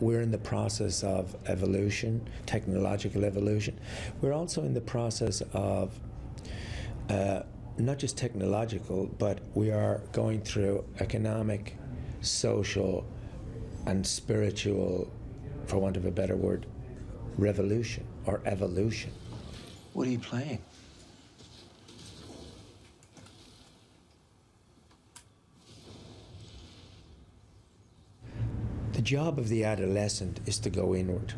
We're in the process of evolution, technological evolution. We're also in the process of uh, not just technological, but we are going through economic, social, and spiritual, for want of a better word, revolution or evolution. What are you playing? The job of the adolescent is to go inward,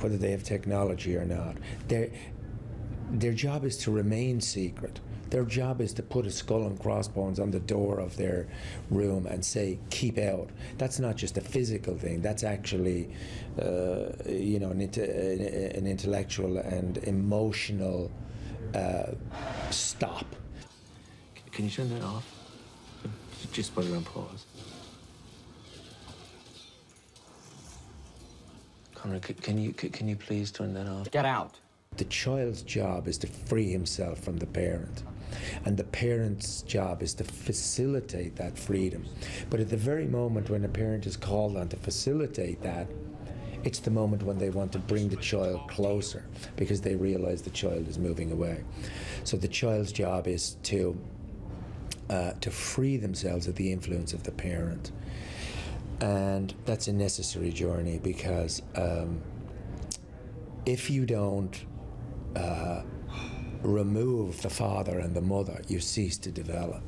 whether they have technology or not. Their, their job is to remain secret. Their job is to put a skull and crossbones on the door of their room and say, keep out. That's not just a physical thing, that's actually, uh, you know, an, an, intellectual and emotional uh, stop. Can you turn that off? Just put it on pause. Conrad, can you can you please turn that off? Get out. The child's job is to free himself from the parent. And the parent's job is to facilitate that freedom. But at the very moment when a parent is called on to facilitate that, it's the moment when they want to bring the child closer because they realize the child is moving away. So the child's job is to uh, to free themselves of the influence of the parent. And that's a necessary journey because um, if you don't uh, remove the father and the mother, you cease to develop.